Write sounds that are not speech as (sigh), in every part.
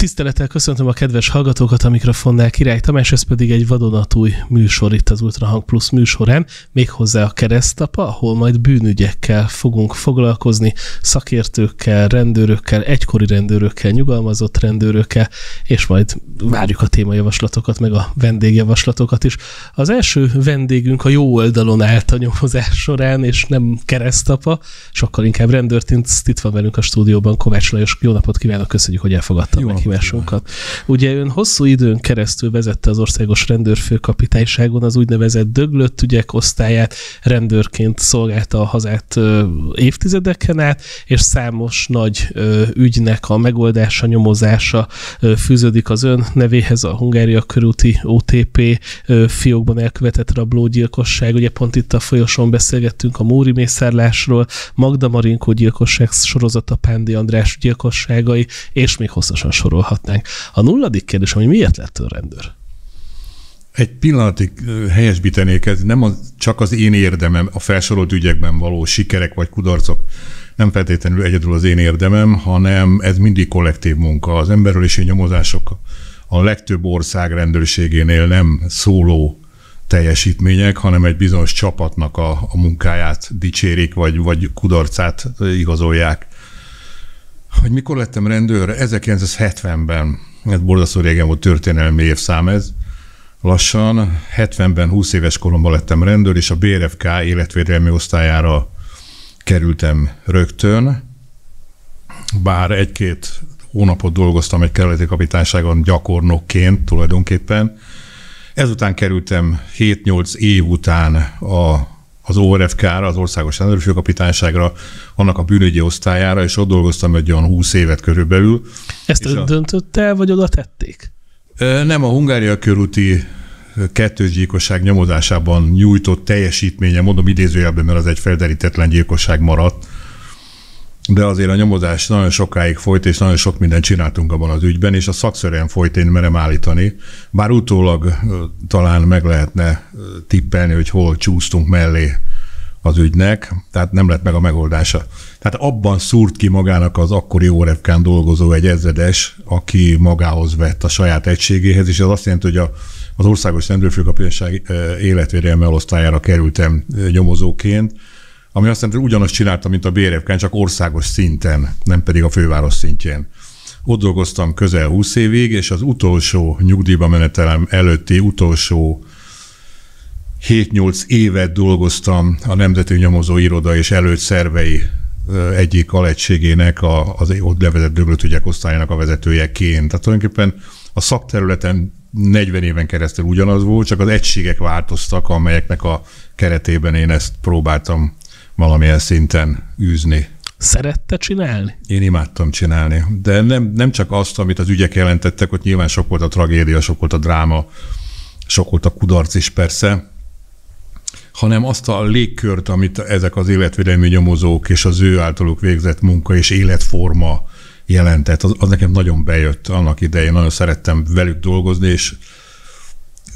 Tisztelettel köszöntöm a kedves hallgatókat a mikrofonnál, Király Tamás, ez pedig egy vadonatúj műsor itt az Ultrahang Plus műsorán, méghozzá a keresztapa, ahol majd bűnügyekkel fogunk foglalkozni, szakértőkkel, rendőrökkel, egykori rendőrökkel, nyugalmazott rendőrökkel, és majd várjuk a témajavaslatokat, meg a vendégjavaslatokat is. Az első vendégünk a jó oldalon állt a nyomozás során, és nem keresztapa, sokkal inkább rendőrtint, itt van velünk a stúdióban Kovács Lajos. Jó napot kívánok, köszönjük, hogy elfogadta meghívásunkat. Ugye ön hosszú időn keresztül vezette az országos rendőrfőkapitányságon az úgynevezett döglött ügyek osztályát, rendőrként szolgálta a hazát évtizedeken át, és számos nagy ügynek a megoldása, nyomozása fűződik az ön nevéhez, a Hungária körúti OTP fiókban elkövetett rablógyilkosság, ugye pont itt a folyosón beszélgettünk a Múri mészárlásról, Magda Marinkó gyilkosság sorozata, Pándi András gyilkosságai, és még hosszasan sorol sorolhatnánk. A nulladik kérdés, hogy miért lett ön rendőr? Egy pillanatig helyesbítenék, ez nem az, csak az én érdemem a felsorolt ügyekben való sikerek vagy kudarcok, nem feltétlenül egyedül az én érdemem, hanem ez mindig kollektív munka. Az emberölési nyomozások a legtöbb ország rendőrségénél nem szóló teljesítmények, hanem egy bizonyos csapatnak a, a munkáját dicsérik, vagy, vagy kudarcát igazolják hogy mikor lettem rendőr? 1970-ben, ez borzasztó régen volt történelmi évszám ez, lassan, 70-ben 20 éves koromban lettem rendőr, és a BRFK életvédelmi osztályára kerültem rögtön, bár egy-két hónapot dolgoztam egy kerületi kapitányságon gyakornokként tulajdonképpen. Ezután kerültem 7-8 év után a az ORFK-ra, az Országos Rendőrfőkapitányságra, annak a bűnügyi osztályára, és ott dolgoztam egy olyan 20 évet körülbelül. Ezt ön döntött el, vagy oda tették? Nem, a Hungária körúti kettős gyilkosság nyomozásában nyújtott teljesítménye, mondom idézőjelben, mert az egy felderítetlen gyilkosság maradt, de azért a nyomozás nagyon sokáig folyt, és nagyon sok mindent csináltunk abban az ügyben, és a szakszerűen folyt, én merem állítani. Bár utólag talán meg lehetne tippelni, hogy hol csúsztunk mellé az ügynek, tehát nem lett meg a megoldása. Tehát abban szúrt ki magának az akkori órepkán dolgozó egy ezredes, aki magához vett a saját egységéhez, és ez azt jelenti, hogy a, az Országos Rendőrfőkapitányság életvédelme osztályára kerültem nyomozóként, ami azt jelenti, hogy ugyanazt csináltam, mint a BRFK, csak országos szinten, nem pedig a főváros szintjén. Ott dolgoztam közel 20 évig, és az utolsó nyugdíjba menetelem előtti utolsó 7-8 évet dolgoztam a Nemzeti Nyomozó Iroda és előtt szervei egyik alegységének, az ott levezett döglött osztályának a vezetőjeként. Tehát tulajdonképpen a szakterületen 40 éven keresztül ugyanaz volt, csak az egységek változtak, amelyeknek a keretében én ezt próbáltam valamilyen szinten űzni. Szerette csinálni? Én imádtam csinálni, de nem, nem csak azt, amit az ügyek jelentettek, ott nyilván sok volt a tragédia, sok volt a dráma, sok volt a kudarc is persze, hanem azt a légkört, amit ezek az életvédelmi nyomozók és az ő általuk végzett munka és életforma jelentett, az, az nekem nagyon bejött annak idején, nagyon szerettem velük dolgozni, és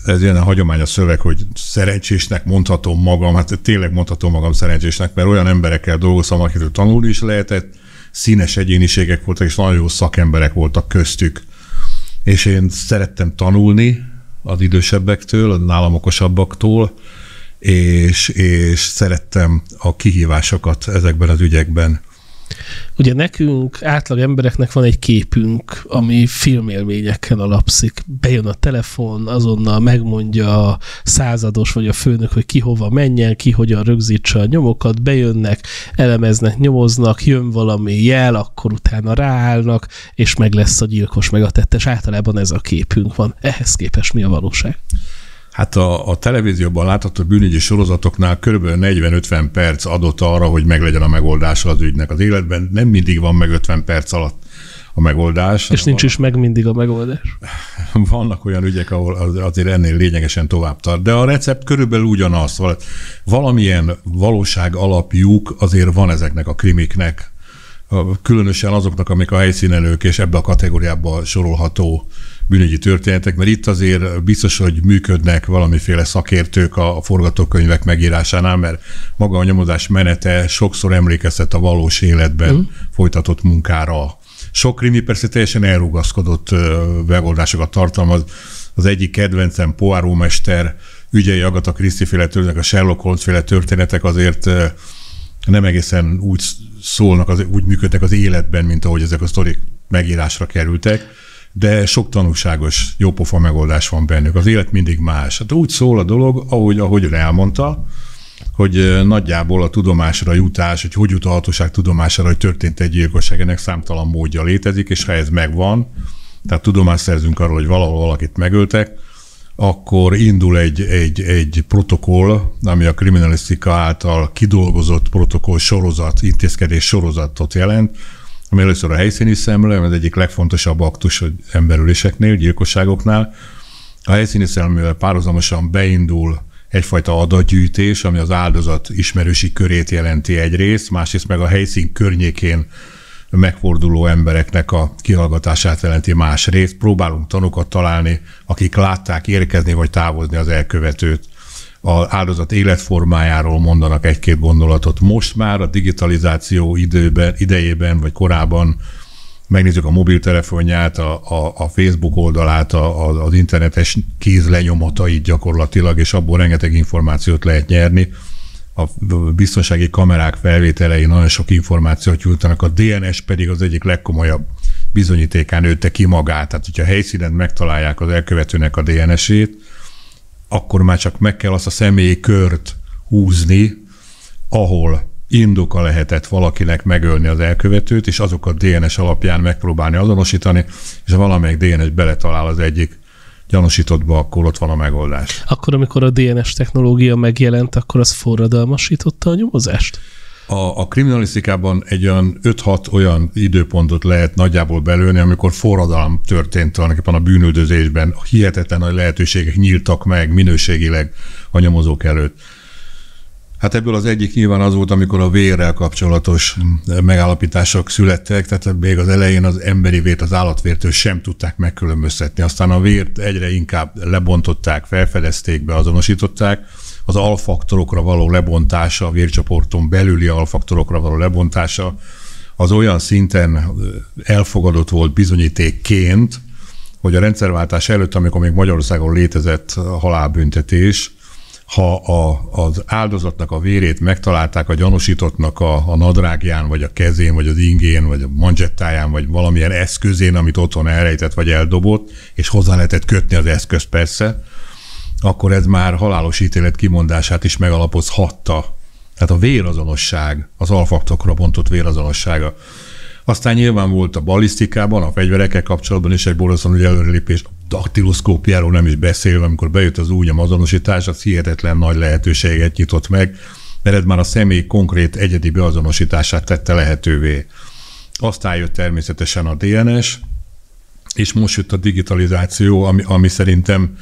ez ilyen a hagyományos szöveg, hogy szerencsésnek mondhatom magam, hát tényleg mondhatom magam szerencsésnek, mert olyan emberekkel dolgoztam, akitől tanulni is lehetett, színes egyéniségek voltak, és nagyon jó szakemberek voltak köztük. És én szerettem tanulni az idősebbektől, a nálam okosabbaktól, és, és szerettem a kihívásokat ezekben az ügyekben Ugye nekünk, átlag embereknek van egy képünk, ami filmélményekkel alapszik. Bejön a telefon, azonnal megmondja a százados vagy a főnök, hogy ki hova menjen, ki hogyan rögzítse a nyomokat, bejönnek, elemeznek, nyomoznak, jön valami jel, akkor utána ráállnak, és meg lesz a gyilkos, meg a tettes. Általában ez a képünk van. Ehhez képest mi a valóság? Hát a, a televízióban látható bűnügyi sorozatoknál kb. 40-50 perc adott arra, hogy meglegyen a megoldása az ügynek. Az életben nem mindig van meg 50 perc alatt a megoldás. És nincs van, is meg mindig a megoldás. (laughs) Vannak olyan ügyek, ahol azért ennél lényegesen tovább tart. De a recept körülbelül ugyanaz. Valamilyen valóság alapjuk azért van ezeknek a krimiknek, különösen azoknak, amik a helyszínelők és ebbe a kategóriába sorolható bűnügyi történetek, mert itt azért biztos, hogy működnek valamiféle szakértők a forgatókönyvek megírásánál, mert maga a nyomozás menete sokszor emlékeztet a valós életben mm. folytatott munkára. Sok krimi persze teljesen elrugaszkodott megoldásokat tartalmaz. Az egyik kedvencem Poirot mester ügyei Agatha Christie féle történetek, a Sherlock Holmes féle történetek azért nem egészen úgy szólnak, az, úgy működnek az életben, mint ahogy ezek a sztorik megírásra kerültek, de sok tanúságos, jópofa megoldás van bennük. Az élet mindig más. Hát úgy szól a dolog, ahogy, ahogy elmondta, hogy nagyjából a tudomásra jutás, hogy hogy jut a hatóság tudomására, hogy történt egy gyilkosság, ennek számtalan módja létezik, és ha ez megvan, tehát tudomást szerzünk arról, hogy valahol valakit megöltek, akkor indul egy, egy, egy protokoll, ami a kriminalisztika által kidolgozott protokoll sorozat, intézkedés sorozatot jelent, ami először a helyszíni szemlő, az egyik legfontosabb aktus hogy emberüléseknél, gyilkosságoknál. A helyszíni szemlővel párhuzamosan beindul egyfajta adatgyűjtés, ami az áldozat ismerősi körét jelenti egyrészt, másrészt meg a helyszín környékén megforduló embereknek a kihallgatását jelenti másrészt. Próbálunk tanúkat találni, akik látták érkezni vagy távozni az elkövetőt. Az áldozat életformájáról mondanak egy-két gondolatot. Most már a digitalizáció időben, idejében vagy korábban megnézzük a mobiltelefonját, a, a, a Facebook oldalát, a, a, az internetes kéz lenyomatait gyakorlatilag, és abból rengeteg információt lehet nyerni. A biztonsági kamerák felvételei nagyon sok információt nyújtanak, a DNS pedig az egyik legkomolyabb bizonyítékán nőtte ki magát. Tehát, hogyha a helyszínen megtalálják az elkövetőnek a DNS-ét, akkor már csak meg kell azt a személyi kört húzni, ahol indoka lehetett valakinek megölni az elkövetőt, és azokat DNS alapján megpróbálni azonosítani, és ha valamelyik DNS beletalál az egyik gyanúsítottba, akkor ott van a megoldás. Akkor, amikor a DNS technológia megjelent, akkor az forradalmasította a nyomozást? A, a kriminalisztikában egy olyan 5-6 olyan időpontot lehet nagyjából belőni, amikor forradalom történt tulajdonképpen a bűnüldözésben. Hihetetlen nagy lehetőségek nyíltak meg minőségileg a nyomozók előtt. Hát ebből az egyik nyilván az volt, amikor a vérrel kapcsolatos megállapítások születtek, tehát még az elején az emberi vért az állatvértől sem tudták megkülönböztetni. Aztán a vért egyre inkább lebontották, felfedezték, beazonosították. Az alfaktorokra való lebontása, a vércsoporton belüli alfaktorokra való lebontása, az olyan szinten elfogadott volt bizonyítékként, hogy a rendszerváltás előtt, amikor még Magyarországon létezett halálbüntetés, ha a, az áldozatnak a vérét megtalálták a gyanúsítottnak a, a nadrágján, vagy a kezén, vagy az ingén, vagy a manzsettáján, vagy valamilyen eszközén, amit otthon elrejtett, vagy eldobott, és hozzá lehetett kötni az eszközt persze, akkor ez már halálos ítélet kimondását is megalapozhatta. Tehát a vérazonosság, az alfaktokra bontott vérazonossága. Aztán nyilván volt a balisztikában, a fegyverekkel kapcsolatban is egy borzasztóan előrelépés, daktiloszkópiáról nem is beszél, amikor bejött az új azonosítás, az hihetetlen nagy lehetőséget nyitott meg, mert ez már a személy konkrét egyedi beazonosítását tette lehetővé. Aztán jött természetesen a DNS, és most jött a digitalizáció, ami, ami szerintem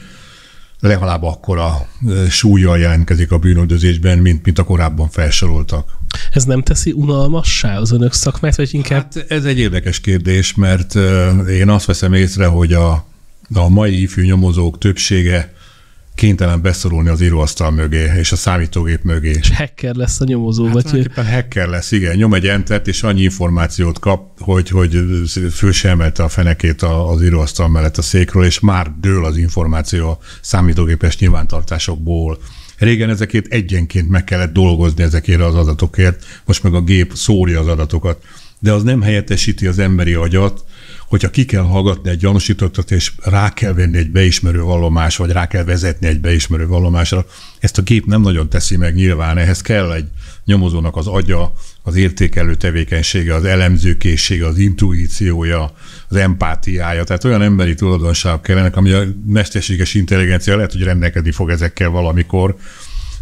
legalább akkora súlyjal jelentkezik a bűnöldözésben, mint, mint a korábban felsoroltak. Ez nem teszi unalmassá az önök szakmát, vagy inkább? Hát ez egy érdekes kérdés, mert én azt veszem észre, hogy a a mai ifjú nyomozók többsége kénytelen beszorulni az íróasztal mögé és a számítógép mögé. És hacker lesz a nyomozó, hát vagy éppen hacker lesz, igen. Nyom egy entert, és annyi információt kap, hogy, hogy föl sem emelte a fenekét az íróasztal mellett a székről, és már dől az információ a számítógépes nyilvántartásokból. Régen ezekért egyenként meg kellett dolgozni ezekért az adatokért, most meg a gép szórja az adatokat. De az nem helyettesíti az emberi agyat, hogyha ki kell hallgatni egy gyanúsítottat, és rá kell venni egy beismerő vallomás, vagy rá kell vezetni egy beismerő vallomásra, ezt a gép nem nagyon teszi meg nyilván, ehhez kell egy nyomozónak az agya, az értékelő tevékenysége, az elemzőkészsége, az intuíciója, az empátiája, tehát olyan emberi tulajdonságok kellenek, ami a mesterséges intelligencia lehet, hogy rendelkezni fog ezekkel valamikor,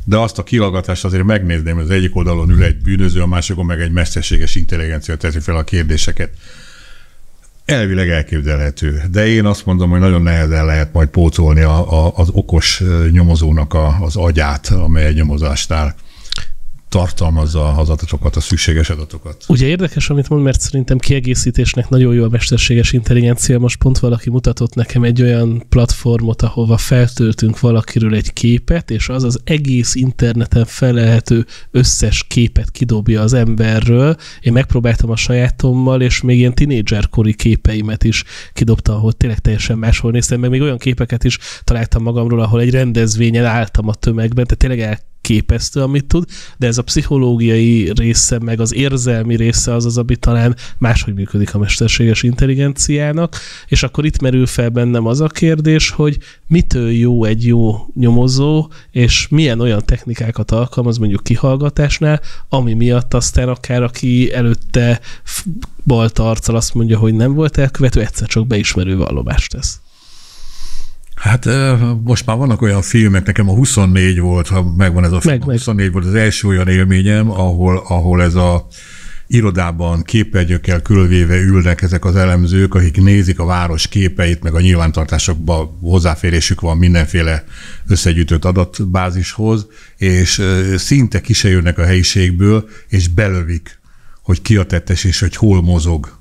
de azt a kilagatást azért megnézném, az egyik oldalon ül egy bűnöző, a másikon meg egy mesterséges intelligencia teszi fel a kérdéseket. Elvileg elképzelhető, de én azt mondom, hogy nagyon nehezen lehet majd pócolni a, a, az okos nyomozónak a, az agyát, amely egy nyomozásnál tartalmazza az adatokat, a szükséges adatokat. Ugye érdekes, amit mond, mert szerintem kiegészítésnek nagyon jó a mesterséges intelligencia. Most pont valaki mutatott nekem egy olyan platformot, ahova feltöltünk valakiről egy képet, és az az egész interneten felelhető összes képet kidobja az emberről. Én megpróbáltam a sajátommal, és még ilyen tinédzserkori képeimet is kidobta, ahol tényleg teljesen máshol néztem, meg még olyan képeket is találtam magamról, ahol egy rendezvényen álltam a tömegben, tehát tényleg el képesztő, amit tud, de ez a pszichológiai része, meg az érzelmi része az az, ami talán máshogy működik a mesterséges intelligenciának, és akkor itt merül fel bennem az a kérdés, hogy mitől jó egy jó nyomozó, és milyen olyan technikákat alkalmaz mondjuk kihallgatásnál, ami miatt aztán akár aki előtte balta arccal azt mondja, hogy nem volt elkövető, egyszer csak beismerő vallomást tesz. Hát most már vannak olyan filmek, nekem a 24 volt, ha megvan ez a film, meg, a 24 volt az első olyan élményem, ahol, ahol ez a irodában képernyőkkel külvéve ülnek ezek az elemzők, akik nézik a város képeit, meg a nyilvántartásokba hozzáférésük van mindenféle összegyűjtött adatbázishoz, és szinte kisejönnek a helyiségből, és belövik, hogy ki a tettes, és hogy hol mozog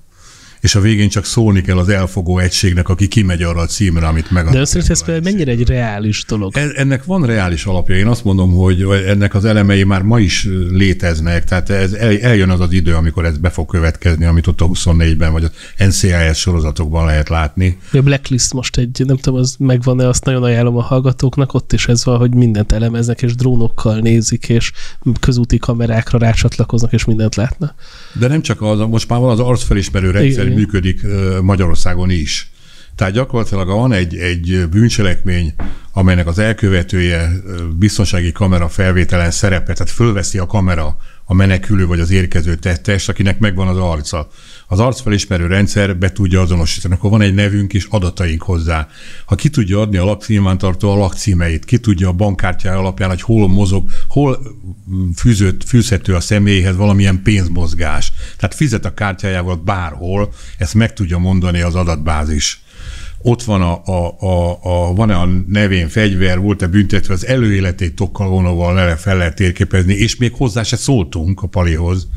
és a végén csak szólni kell az elfogó egységnek, aki kimegy arra a címre, amit meg. De azt ez például mennyire egy reális dolog? Ennek van reális alapja. Én azt mondom, hogy ennek az elemei már ma is léteznek, tehát ez eljön az az idő, amikor ez be fog következni, amit ott a 24-ben vagy az NCIS sorozatokban lehet látni. A Blacklist most egy, nem tudom, az megvan-e, azt nagyon ajánlom a hallgatóknak, ott is ez van, hogy mindent elemeznek, és drónokkal nézik, és közúti kamerákra rácsatlakoznak, és mindent látnak. De nem csak az, most már van az arcfelismerő rendszer, Igen. működik Magyarországon is. Tehát gyakorlatilag van egy, egy bűncselekmény, amelynek az elkövetője biztonsági kamera felvételen szerepel, tehát fölveszi a kamera a menekülő vagy az érkező tettes, akinek megvan az arca. Az arcfelismerő rendszer be tudja azonosítani, akkor van egy nevünk és adataink hozzá. Ha ki tudja adni a lakcímántartó a lakcímeit, ki tudja a bankkártyája alapján, hogy hol mozog, hol fűzött, fűzhető a személyhez valamilyen pénzmozgás. Tehát fizet a kártyájával bárhol, ezt meg tudja mondani az adatbázis ott van a, a, a, a van-e a nevén fegyver, volt-e büntetve, az előéletét tokkal vonóval fel lehet térképezni, és még hozzá se szóltunk a palihoz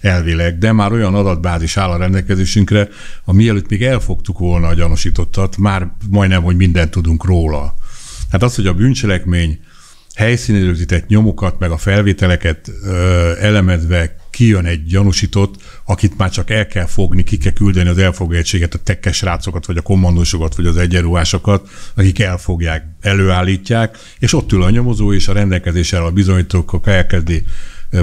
elvileg, de már olyan adatbázis áll a rendelkezésünkre, a mielőtt még elfogtuk volna a gyanúsítottat, már majdnem, hogy mindent tudunk róla. Hát az, hogy a bűncselekmény helyszínen rögzített nyomokat, meg a felvételeket ö, elemezve kijön egy gyanúsított, akit már csak el kell fogni, ki kell küldeni az elfogó egységet, a tekkes rácokat, vagy a kommandósokat, vagy az egyenruhásokat, akik elfogják, előállítják, és ott ül a nyomozó, és a rendelkezésre a bizonyítókok elkezdi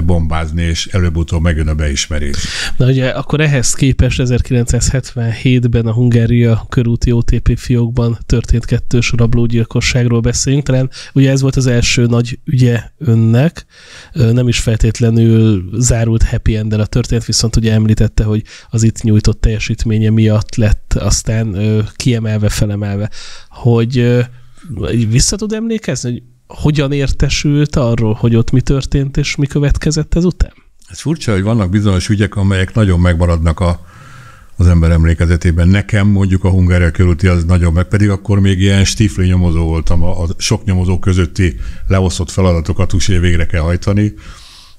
bombázni, és előbb-utóbb megjön a beismerés. Na ugye akkor ehhez képest 1977-ben a Hungária körúti OTP fiókban történt kettős rablógyilkosságról beszéljünk. Talán ugye ez volt az első nagy ügye önnek, nem is feltétlenül zárult happy end a történet, viszont ugye említette, hogy az itt nyújtott teljesítménye miatt lett aztán kiemelve, felemelve, hogy vissza tud emlékezni, hogy hogyan értesült arról, hogy ott mi történt, és mi következett ezután? Ez furcsa, hogy vannak bizonyos ügyek, amelyek nagyon megmaradnak a, az ember emlékezetében. Nekem mondjuk a Hungária körúti az nagyon meg, pedig akkor még ilyen stifli nyomozó voltam, a, a sok nyomozó közötti leosztott feladatokat úgy végre kell hajtani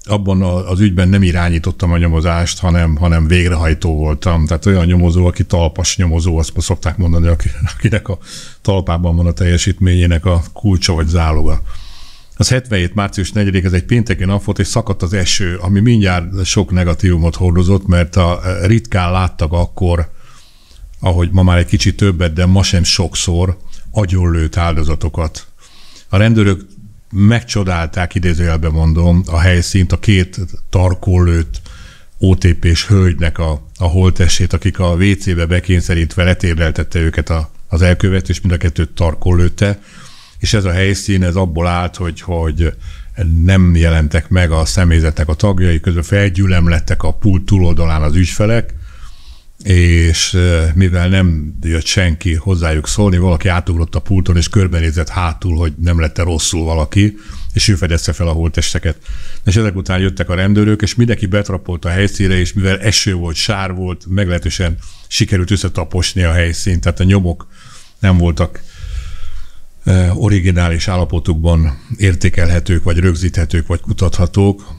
abban az ügyben nem irányítottam a nyomozást, hanem, hanem végrehajtó voltam. Tehát olyan nyomozó, aki talpas nyomozó, azt szokták mondani, akinek a talpában van a teljesítményének a kulcsa vagy záloga. Az 77. március 4 ez egy pénteki nap volt, és szakadt az eső, ami mindjárt sok negatívumot hordozott, mert a ritkán láttak akkor, ahogy ma már egy kicsit többet, de ma sem sokszor, agyonlőtt áldozatokat. A rendőrök megcsodálták, idézőjelben mondom, a helyszínt, a két tarkólőt OTP-s hölgynek a, a holtessét, akik a WC-be bekényszerítve letérleltette őket a, az elkövet, és mind a kettőt tarkólőtte. És ez a helyszín, ez abból állt, hogy, hogy nem jelentek meg a személyzetnek a tagjai, közben felgyűlem lettek a pult túloldalán az ügyfelek, és mivel nem jött senki hozzájuk szólni, valaki átugrott a pulton, és körbenézett hátul, hogy nem lett -e rosszul valaki, és ő fedezte fel a holtesteket. És ezek után jöttek a rendőrök, és mindenki betrapolt a helyszínre, és mivel eső volt, sár volt, meglehetősen sikerült összetaposni a helyszínt, tehát a nyomok nem voltak originális állapotukban értékelhetők, vagy rögzíthetők, vagy kutathatók,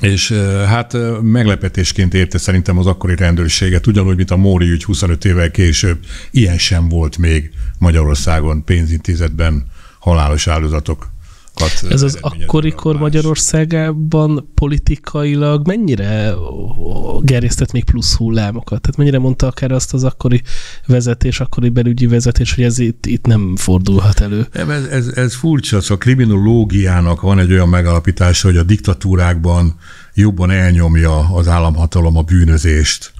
És hát meglepetésként érte szerintem az akkori rendőrséget, ugyanúgy, mint a Móri ügy 25 évvel később, ilyen sem volt még Magyarországon pénzintézetben halálos áldozatok ez az akkori kor Magyarországában politikailag mennyire gerjesztett még plusz hullámokat? Tehát mennyire mondta akár azt az akkori vezetés, akkori belügyi vezetés, hogy ez itt, itt nem fordulhat elő? Nem, ez, ez, ez furcsa, szóval a kriminológiának van egy olyan megalapítása, hogy a diktatúrákban jobban elnyomja az államhatalom a bűnözést.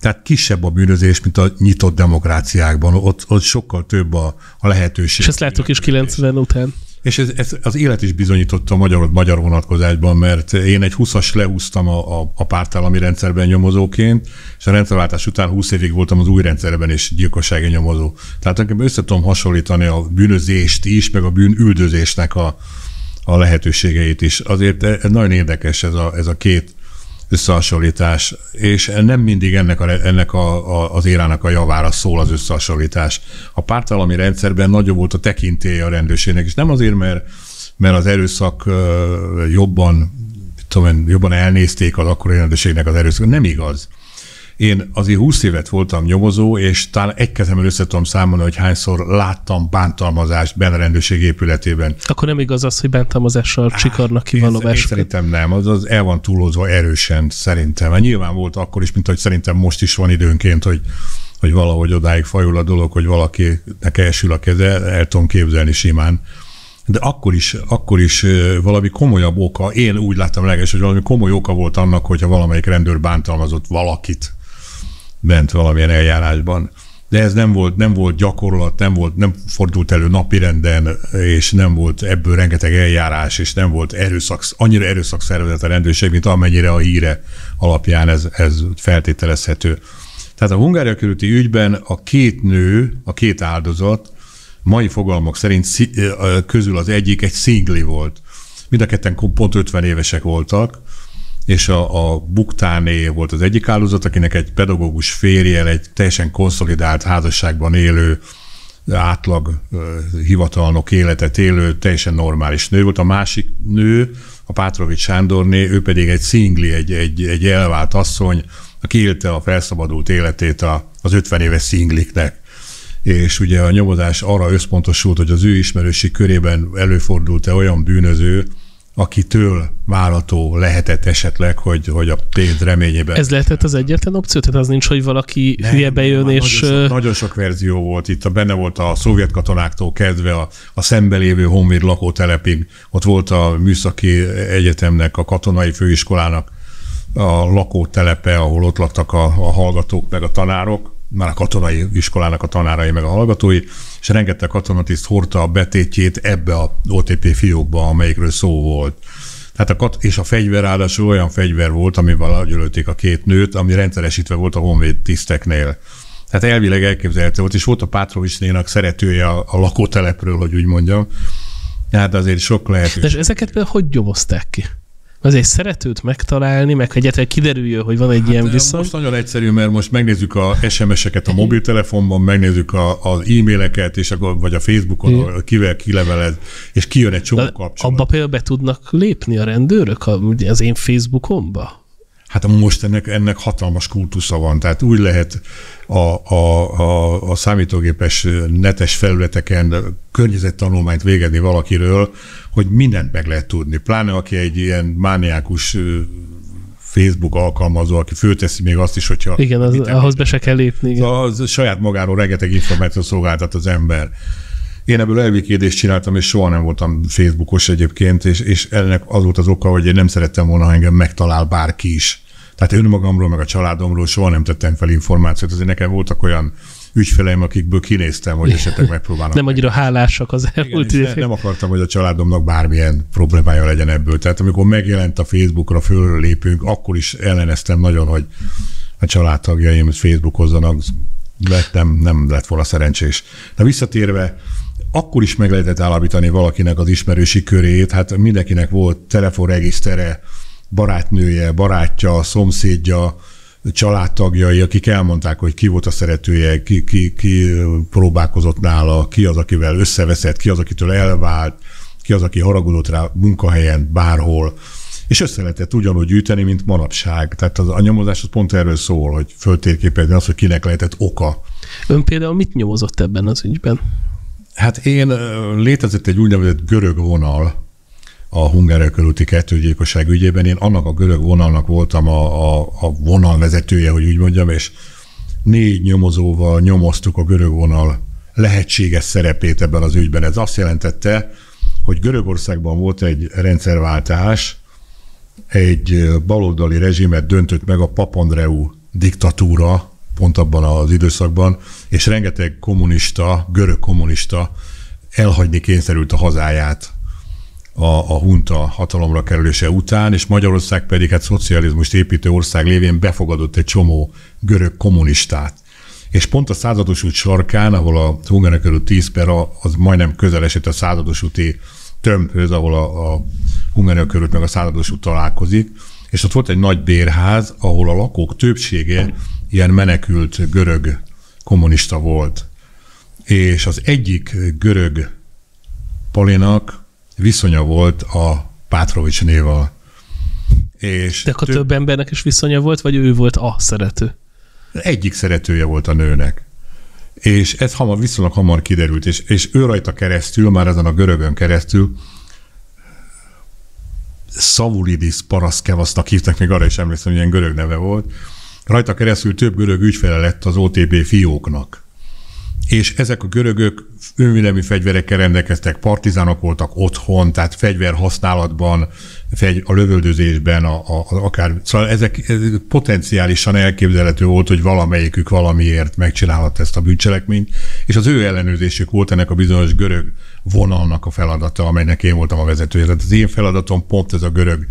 Tehát kisebb a bűnözés, mint a nyitott demokráciákban. Ott, ott sokkal több a, a lehetőség. És ezt láttuk is 90 után. És ez, ez az élet is bizonyította a magyar, magyar vonatkozásban, mert én egy 20-as lehúztam a, a, a pártállami rendszerben nyomozóként, és a rendszerváltás után 20 évig voltam az új rendszerben is gyilkossági nyomozó. Tehát nekem össze tudom hasonlítani a bűnözést is, meg a bűnüldözésnek a, a lehetőségeit is. Azért ez nagyon érdekes ez a, ez a két összehasonlítás, és nem mindig ennek, a, ennek a, a, az érának a javára szól az összehasonlítás. A pártállami rendszerben nagyobb volt a tekintélye a rendőrségnek, és nem azért, mert, mert az erőszak jobban, tudom, jobban elnézték az akkori rendőrségnek az erőszak. Nem igaz. Én azért 20 évet voltam nyomozó, és talán egy kezemről össze tudom számolni, hogy hányszor láttam bántalmazást benne a rendőrség épületében. Akkor nem igaz az, hogy bántalmazással csikarnak ki vallomásokat? Szerintem nem, az, az el van túlozva erősen szerintem. Mert nyilván volt akkor is, mint hogy szerintem most is van időnként, hogy hogy valahogy odáig fajul a dolog, hogy valakinek elsül a keze, el tudom képzelni simán. De akkor is, akkor is valami komolyabb oka, én úgy láttam leges, hogy valami komoly oka volt annak, hogyha valamelyik rendőr bántalmazott valakit, bent valamilyen eljárásban. De ez nem volt, nem volt gyakorlat, nem, volt, nem fordult elő napirenden, és nem volt ebből rengeteg eljárás, és nem volt erőszak, annyira erőszak szervezet a rendőrség, mint amennyire a híre alapján ez, ez feltételezhető. Tehát a Hungária körüti ügyben a két nő, a két áldozat mai fogalmak szerint közül az egyik egy szingli volt. Mind a ketten pont 50 évesek voltak, és a, a Buktáné volt az egyik áldozat, akinek egy pedagógus férjel, egy teljesen konszolidált házasságban élő, átlag hivatalnok életet élő, teljesen normális nő volt. A másik nő, a Pátrovics Sándorné, ő pedig egy szingli, egy, egy, egy elvált asszony, aki élte a felszabadult életét a, az 50 éves szingliknek. És ugye a nyomozás arra összpontosult, hogy az ő ismerősi körében előfordult-e olyan bűnöző, akitől várható lehetett esetleg, hogy, hogy a pénz reményében. Ez lehetett az egyetlen opció? Tehát az nincs, hogy valaki nem, hülye bejön nem, és... Nagyon sok, nagyon sok verzió volt itt, a benne volt a szovjet katonáktól kezdve a, a szembelévő honvéd lakótelepig, ott volt a műszaki egyetemnek, a katonai főiskolának a lakótelepe, ahol ott laktak a, a hallgatók meg a tanárok, már a katonai iskolának a tanárai meg a hallgatói, és rengeteg katonatiszt hordta a betétjét ebbe a OTP fiókba, amelyikről szó volt. Tehát a kat- és a fegyver ráadásul olyan fegyver volt, amivel agyölölték a két nőt, ami rendszeresítve volt a honvéd tiszteknél. Tehát elvileg elképzelhető volt, és volt a Pátrovicsnénak szeretője a, a lakótelepről, hogy úgy mondjam. Hát azért sok lehetőség. De ezeket például hogy gyomozták ki? Az egy szeretőt megtalálni, meg hogy egyáltalán kiderüljön, hogy van egy hát ilyen viszony. Most nagyon egyszerű, mert most megnézzük a SMS-eket a mobiltelefonban, megnézzük a, az e-maileket, és akkor, vagy a Facebookon, hmm. kivel kileveled, és kijön egy csomó kapcsolat. Abba például be tudnak lépni a rendőrök az én Facebookomba? Hát most ennek, ennek hatalmas kultusza van, tehát úgy lehet a, a, a, a számítógépes netes felületeken környezettanulmányt végezni valakiről, hogy mindent meg lehet tudni. Pláne aki egy ilyen mániákus Facebook alkalmazó, aki fölteszi még azt is, hogyha... Igen, az, ahhoz be se kell lépni. Igen. Az, az saját magáról rengeteg információt szolgáltat az ember. Én ebből elvikédést csináltam, és soha nem voltam Facebookos egyébként, és, és ennek az volt az oka, hogy én nem szerettem volna, ha engem megtalál bárki is. Tehát önmagamról, meg a családomról soha nem tettem fel információt. Azért nekem voltak olyan ügyfeleim, akikből kinéztem, hogy esetleg (laughs) megpróbálnak. nem annyira hálásak az elmúlt Igen, ne, Nem akartam, hogy a családomnak bármilyen problémája legyen ebből. Tehát amikor megjelent a Facebookra, föllépünk, akkor is elleneztem nagyon, hogy a családtagjaim Facebookozzanak, lettem, nem lett volna szerencsés. De visszatérve, akkor is meg lehetett állapítani valakinek az ismerősi körét, hát mindenkinek volt telefonregisztere, barátnője, barátja, szomszédja, családtagjai, akik elmondták, hogy ki volt a szeretője, ki, ki, ki próbálkozott nála, ki az, akivel összeveszett, ki az, akitől elvált, ki az, aki haragudott rá munkahelyen, bárhol. És össze lehetett ugyanúgy gyűjteni, mint manapság. Tehát az, a az pont erről szól, hogy föltérképezni az, hogy kinek lehetett oka. Ön például mit nyomozott ebben az ügyben? Hát én létezett egy úgynevezett görög vonal a Hungária körúti kettőgyilkosság ügyében. Én annak a görög vonalnak voltam a, a, a vonalvezetője, hogy úgy mondjam, és négy nyomozóval nyomoztuk a görög vonal lehetséges szerepét ebben az ügyben. Ez azt jelentette, hogy Görögországban volt egy rendszerváltás, egy baloldali rezsimet döntött meg a Papandreou diktatúra, pont abban az időszakban, és rengeteg kommunista, görög kommunista elhagyni kényszerült a hazáját a, a hunta hatalomra kerülése után, és Magyarország pedig hát szocializmust építő ország lévén befogadott egy csomó görög kommunistát. És pont a százados út sarkán, ahol a Hungária körül 10 per, az majdnem közel esett a százados úti tömbhöz, ahol a, a Hungária körül meg a százados út találkozik, és ott volt egy nagy bérház, ahol a lakók többsége ilyen menekült görög kommunista volt. És az egyik görög palinak viszonya volt a Pátrovics néval. És De akkor több... több embernek is viszonya volt, vagy ő volt a szerető? Egyik szeretője volt a nőnek. És ez hamar, viszonylag hamar kiderült, és, és ő rajta keresztül, már ezen a görögön keresztül, Savulidis Paraszkevasznak hívtak, még arra is emlékszem, hogy ilyen görög neve volt. Rajta keresztül több görög ügyfele lett az OTB fióknak és ezek a görögök önvédelmi fegyverekkel rendelkeztek, partizánok voltak otthon, tehát fegyver használatban, fegy, a lövöldözésben, a, a, akár, szóval ezek ez potenciálisan elképzelhető volt, hogy valamelyikük valamiért megcsinálhat ezt a bűncselekményt, és az ő ellenőrzésük volt ennek a bizonyos görög vonalnak a feladata, amelynek én voltam a vezetője. Tehát az én feladatom pont ez a görög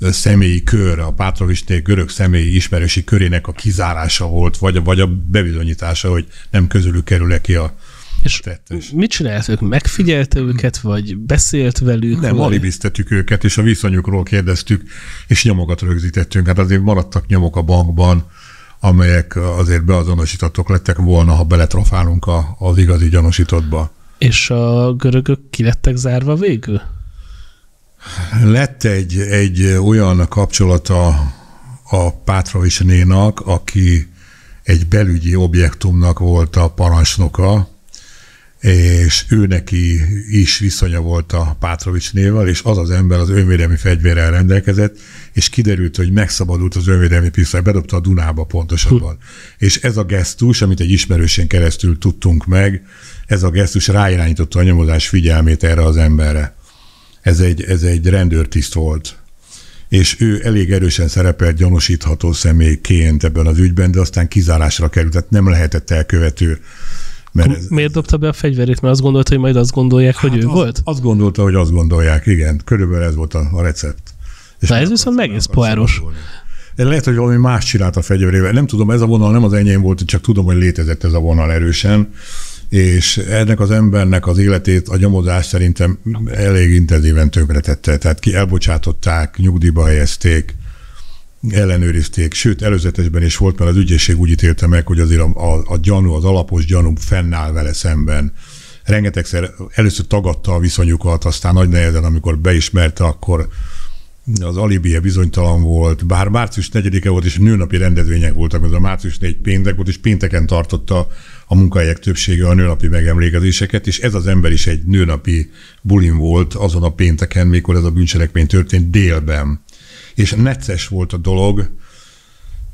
személyi kör, a Pátrovisték görög személyi ismerősi körének a kizárása volt, vagy a, vagy a bebizonyítása, hogy nem közülük kerül ki a és tettes. mit csinált ők? Megfigyelte őket, vagy beszélt velük? Nem, vagy... alibiztettük őket, és a viszonyukról kérdeztük, és nyomokat rögzítettünk. Hát azért maradtak nyomok a bankban, amelyek azért beazonosítottak lettek volna, ha beletrafálunk a, az igazi gyanúsítottba. És a görögök ki lettek zárva végül? Lett egy, egy olyan kapcsolata a Pátravicsnénak, aki egy belügyi objektumnak volt a parancsnoka, és ő neki is viszonya volt a Pátrovicsnéval, és az az ember az önvédelmi fegyverrel rendelkezett, és kiderült, hogy megszabadult az önvédelmi pisztoly, bedobta a Dunába pontosabban. Hm. És ez a gesztus, amit egy ismerősén keresztül tudtunk meg, ez a gesztus ráirányította a nyomozás figyelmét erre az emberre ez egy, ez egy rendőrtiszt volt és ő elég erősen szerepelt gyanúsítható személyként ebben az ügyben, de aztán kizárásra került, tehát nem lehetett elkövető. Mert ez, Miért dobta be a fegyverét? Mert azt gondolta, hogy majd azt gondolják, hát hogy ő az, volt? Azt gondolta, hogy azt gondolják, igen. Körülbelül ez volt a, a recept. És Na ez viszont egész poáros. De lehet, hogy valami más csinált a fegyverével. Nem tudom, ez a vonal nem az enyém volt, csak tudom, hogy létezett ez a vonal erősen és ennek az embernek az életét a nyomozás szerintem elég intenzíven tönkretette. Tehát ki elbocsátották, nyugdíjba helyezték, ellenőrizték, sőt előzetesben is volt, mert az ügyészség úgy ítélte meg, hogy azért a, a, a gyanú, az alapos gyanú fennáll vele szemben. Rengetegszer először tagadta a viszonyukat, aztán nagy nehezen, amikor beismerte, akkor az alibie bizonytalan volt, bár március 4-e volt, és nőnapi rendezvények voltak, ez a március 4 péntek volt, és pénteken tartotta a munkahelyek többsége a nőnapi megemlékezéseket, és ez az ember is egy nőnapi bulin volt azon a pénteken, mikor ez a bűncselekmény történt délben. És necces volt a dolog,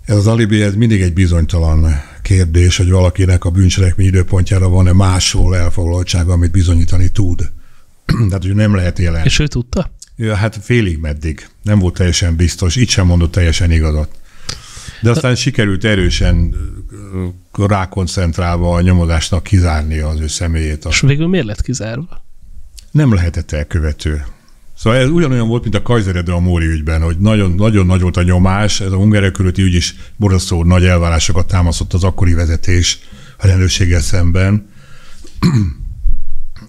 ez az alibi, ez mindig egy bizonytalan kérdés, hogy valakinek a bűncselekmény időpontjára van-e máshol elfoglaltsága, amit bizonyítani tud. (clears throat) Tehát, hogy nem lehet jelen. És ő tudta? Ja, hát félig meddig. Nem volt teljesen biztos, így sem mondott teljesen igazat. De aztán sikerült erősen rákoncentrálva a nyomozásnak kizárni az ő személyét. És végül miért lett kizárva? Nem lehetett elkövető. Szóval ez ugyanolyan volt, mint a Kajzeredő a Móri ügyben, hogy nagyon, nagyon nagy volt a nyomás, ez a hungerek körülti ügy is borzasztó nagy elvárásokat támasztott az akkori vezetés a rendőrséggel szemben (clears throat)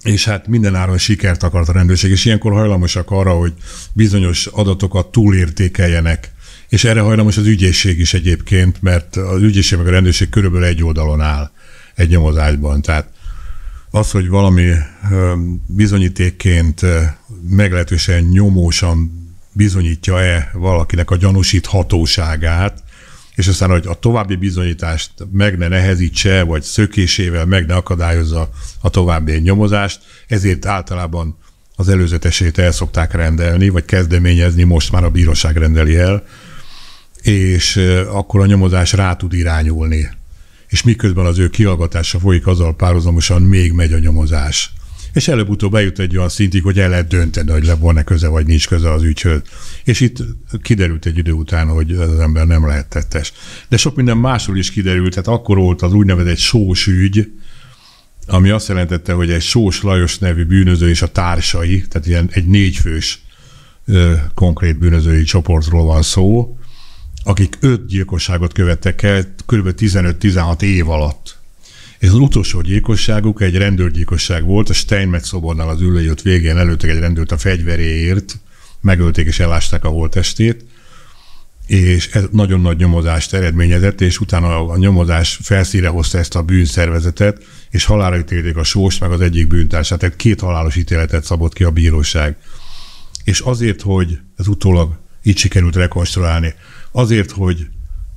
és hát mindenáron sikert akart a rendőrség, és ilyenkor hajlamosak arra, hogy bizonyos adatokat túlértékeljenek, és erre hajlamos az ügyészség is egyébként, mert az ügyészség meg a rendőrség körülbelül egy oldalon áll egy nyomozásban. Tehát az, hogy valami bizonyítékként meglehetősen nyomósan bizonyítja-e valakinek a gyanúsíthatóságát, és aztán, hogy a további bizonyítást meg ne nehezítse, vagy szökésével meg ne akadályozza a további nyomozást, ezért általában az előzetesét el szokták rendelni, vagy kezdeményezni, most már a bíróság rendeli el, és akkor a nyomozás rá tud irányulni. És miközben az ő kiallgatása folyik, azzal párhuzamosan még megy a nyomozás és előbb-utóbb eljut egy olyan szintig, hogy el lehet dönteni, hogy le van-e köze, vagy nincs köze az ügyhöz. És itt kiderült egy idő után, hogy az ember nem lehet tettes. De sok minden másról is kiderült, tehát akkor volt az úgynevezett sós ügy, ami azt jelentette, hogy egy Sós Lajos nevű bűnöző és a társai, tehát ilyen egy négyfős ö, konkrét bűnözői csoportról van szó, akik öt gyilkosságot követtek el kb. 15-16 év alatt. És az utolsó gyilkosságuk egy rendőrgyilkosság volt, a Steinmetz szobornál az ülőjött végén előttek egy rendőrt a fegyveréért, megölték és elásták a holtestét, és ez nagyon nagy nyomozást eredményezett, és utána a nyomozás felszíre hozta ezt a bűnszervezetet, és halálra ítélték a sós, meg az egyik bűntársát, tehát két halálos ítéletet szabott ki a bíróság. És azért, hogy ez utólag így sikerült rekonstruálni, azért, hogy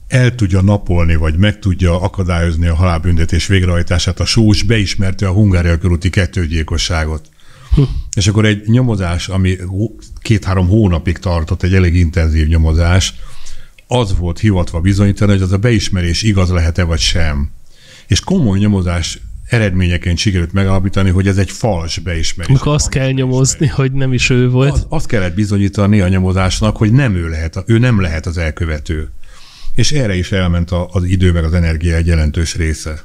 el tudja napolni, vagy meg tudja akadályozni a halálbüntetés végrehajtását, a sós beismerte a Hungária körúti kettőgyilkosságot. Hm. És akkor egy nyomozás, ami két-három hónapig tartott, egy elég intenzív nyomozás, az volt hivatva bizonyítani, hogy az a beismerés igaz lehet-e vagy sem. És komoly nyomozás eredményeként sikerült megalapítani, hogy ez egy fals beismerés. Amikor azt kell nyomozni, hogy nem is ő volt. Az, azt kellett bizonyítani a nyomozásnak, hogy nem ő lehet, ő nem lehet az elkövető és erre is elment az idő meg az energia egy jelentős része.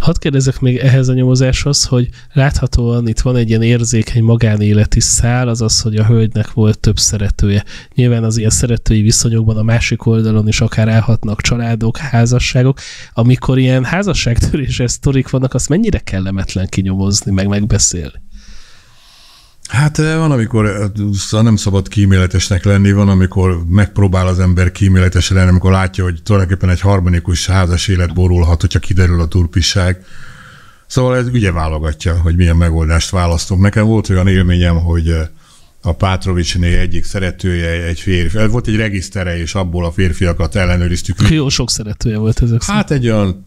Hadd kérdezek még ehhez a nyomozáshoz, hogy láthatóan itt van egy ilyen érzékeny magánéleti szál, az az, hogy a hölgynek volt több szeretője. Nyilván az ilyen szeretői viszonyokban a másik oldalon is akár állhatnak családok, házasságok. Amikor ilyen házasságtöréses sztorik vannak, azt mennyire kellemetlen kinyomozni, meg megbeszélni? Hát eh, van, amikor eh, nem szabad kíméletesnek lenni, van, amikor megpróbál az ember kíméletes lenni, amikor látja, hogy tulajdonképpen egy harmonikus házas élet borulhat, hogyha kiderül a turpisság. Szóval ez ugye válogatja, hogy milyen megoldást választom. Nekem volt olyan élményem, hogy eh, a Pátrovicsné egyik szeretője egy férfi. Volt egy regisztere, és abból a férfiakat ellenőriztük. Jó sok szeretője volt ezek Hát egy olyan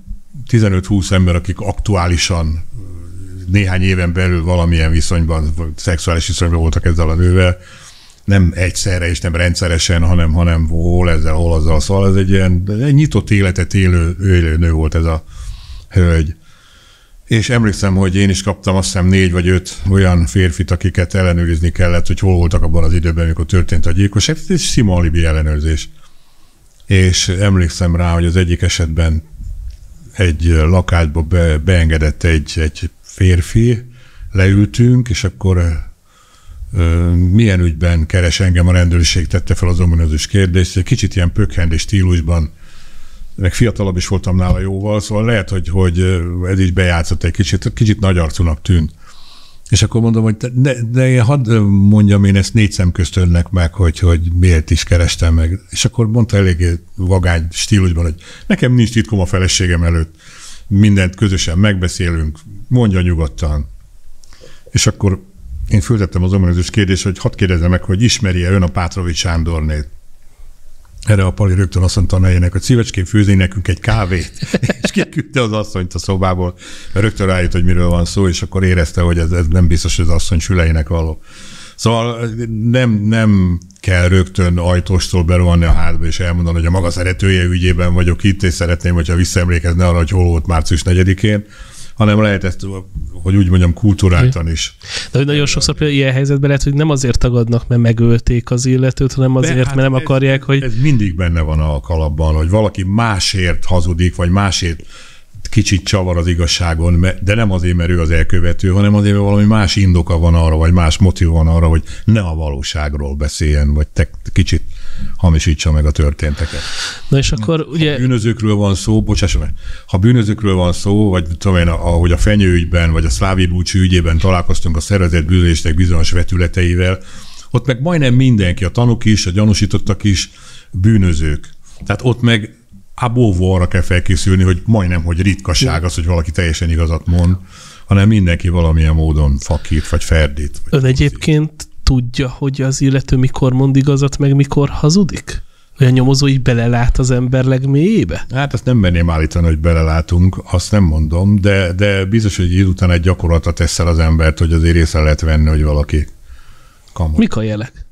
15-20 ember, akik aktuálisan néhány éven belül valamilyen viszonyban, szexuális viszonyban voltak ezzel a nővel, nem egyszerre és nem rendszeresen, hanem, hanem hol ezzel, hol azzal. Szóval ez egy ilyen egy nyitott életet élő, élő nő volt ez a hölgy. És emlékszem, hogy én is kaptam azt hiszem négy vagy öt olyan férfit, akiket ellenőrizni kellett, hogy hol voltak abban az időben, amikor történt a gyilkosság. Ez egy sima alibi ellenőrzés. És emlékszem rá, hogy az egyik esetben egy lakásba be, beengedett egy, egy férfi, leültünk, és akkor milyen ügyben keres engem a rendőrség, tette fel az ominózus kérdést, kicsit ilyen pökhendi stílusban, meg fiatalabb is voltam nála jóval, szóval lehet, hogy, hogy ez is bejátszott egy kicsit, kicsit nagy arcúnak tűnt. És akkor mondom, hogy de, de én hadd mondjam én ezt négy szem közt önnek meg, hogy, hogy miért is kerestem meg. És akkor mondta eléggé vagány stílusban, hogy nekem nincs titkom a feleségem előtt mindent közösen megbeszélünk, mondja nyugodtan. És akkor én föltettem az ominózus kérdést, hogy hadd kérdezze meg, hogy ismeri-e ön a Pátrovics Sándornét. Erre a Pali rögtön azt mondta nejének, hogy szívecskén főzni nekünk egy kávét, (laughs) és kiküldte az asszonyt a szobából, mert rögtön rájött, hogy miről van szó, és akkor érezte, hogy ez, ez nem biztos, hogy az asszony süleinek való. Szóval nem, nem kell rögtön ajtóstól berohanni a házba, és elmondani, hogy a maga szeretője ügyében vagyok itt, és szeretném, hogyha visszaemlékezne arra, hogy hol volt március 4-én, hanem lehet ezt, hogy úgy mondjam, kulturáltan is. De hogy nagyon sokszor például ilyen helyzetben lehet, hogy nem azért tagadnak, mert megölték az illetőt, hanem azért, De, hát mert nem ez, akarják, hogy... Ez mindig benne van a kalapban, hogy valaki másért hazudik, vagy másért kicsit csavar az igazságon, de nem azért, mert ő az elkövető, hanem azért, mert valami más indoka van arra, vagy más motiv van arra, hogy ne a valóságról beszéljen, vagy te kicsit hamisítsa meg a történteket. Na és akkor ugye... Ha bűnözőkről van szó, bocsáss meg, ha bűnözőkről van szó, vagy tudom én, ahogy a fenyőügyben, vagy a szlávi búcsú ügyében találkoztunk a szervezett bűnözésnek bizonyos vetületeivel, ott meg majdnem mindenki, a tanúk is, a gyanúsítottak is bűnözők. Tehát ott meg abóvó arra kell felkészülni, hogy majdnem, hogy ritkaság az, hogy valaki teljesen igazat mond, hanem mindenki valamilyen módon fakít, vagy ferdít. Vagy Ön egyébként tudja, hogy az illető mikor mond igazat, meg mikor hazudik? Olyan nyomozó így belelát az ember legmélyébe? Hát azt nem merném állítani, hogy belelátunk, azt nem mondom, de, de biztos, hogy idő után egy gyakorlatra teszel az embert, hogy azért észre lehet venni, hogy valaki kamot. Mik a jelek?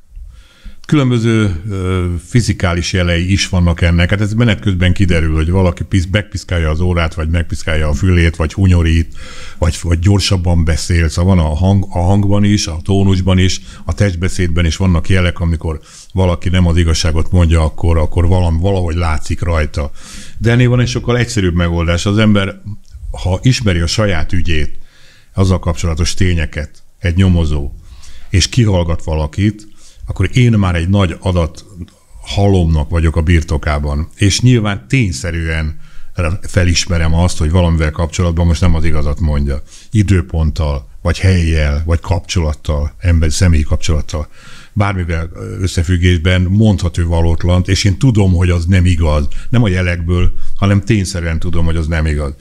Különböző ö, fizikális jelei is vannak ennek. Hát ez menet közben kiderül, hogy valaki pisz, megpiszkálja az órát, vagy megpiszkálja a fülét, vagy hunyorít, vagy, vagy gyorsabban beszél. Szóval van a, hang, a hangban is, a tónusban is, a testbeszédben is vannak jelek, amikor valaki nem az igazságot mondja, akkor, akkor valami, valahogy látszik rajta. De ennél van egy sokkal egyszerűbb megoldás. Az ember, ha ismeri a saját ügyét, azzal kapcsolatos tényeket, egy nyomozó, és kihallgat valakit, akkor én már egy nagy adat halomnak vagyok a birtokában. És nyilván tényszerűen felismerem azt, hogy valamivel kapcsolatban most nem az igazat mondja. Időponttal, vagy helyjel, vagy kapcsolattal, ember személyi kapcsolattal, bármivel összefüggésben mondható valótlant, és én tudom, hogy az nem igaz. Nem a jelekből, hanem tényszerűen tudom, hogy az nem igaz.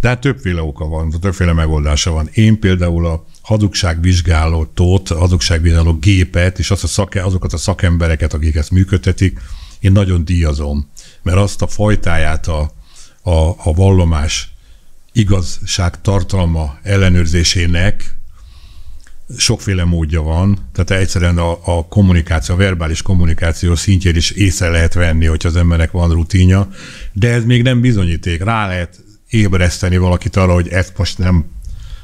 De hát többféle oka van, többféle megoldása van. Én például a hazugságvizsgálatot, hazugságvizsgáló gépet, és azt a szake, azokat a szakembereket, akik ezt működtetik, én nagyon díjazom, mert azt a fajtáját a, a, a vallomás igazság tartalma ellenőrzésének sokféle módja van, tehát egyszerűen a, a kommunikáció, a verbális kommunikáció szintjén is észre lehet venni, hogy az embernek van rutinja, de ez még nem bizonyíték. Rá lehet ébreszteni valakit arra, hogy ezt most nem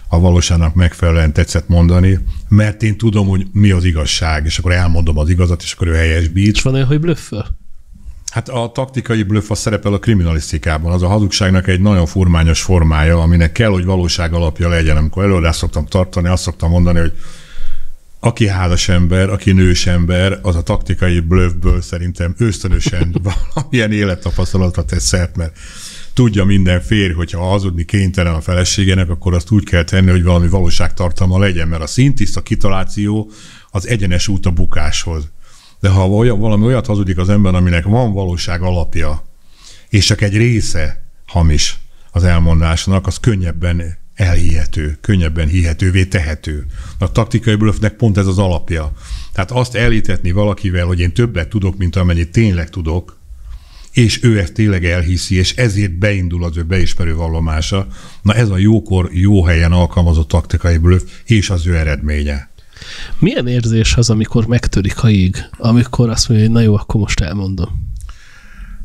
a valóságnak megfelelően tetszett mondani, mert én tudom, hogy mi az igazság, és akkor elmondom az igazat, és akkor ő helyesbít. És van olyan, hogy blöfföl? Hát a taktikai blöff az szerepel a kriminalisztikában. Az a hazugságnak egy nagyon furmányos formája, aminek kell, hogy valóság alapja legyen. Amikor előadást szoktam tartani, azt szoktam mondani, hogy aki házas ember, aki nős ember, az a taktikai blöffből szerintem ösztönösen (laughs) valamilyen élettapasztalatra tesz szert, mert tudja minden férj, hogyha hazudni kénytelen a feleségének, akkor azt úgy kell tenni, hogy valami valóságtartalma legyen, mert a szintiszta kitaláció az egyenes út a bukáshoz. De ha valami olyat hazudik az ember, aminek van valóság alapja, és csak egy része hamis az elmondásnak, az könnyebben elhihető, könnyebben hihetővé tehető. A taktikai blöffnek pont ez az alapja. Tehát azt elhitetni valakivel, hogy én többet tudok, mint amennyit tényleg tudok, és ő ezt tényleg elhiszi, és ezért beindul az ő beismerő vallomása. Na ez a jókor, jó helyen alkalmazott taktikai blöff, és az ő eredménye. Milyen érzés az, amikor megtörik a ég, amikor azt mondja, hogy na jó, akkor most elmondom?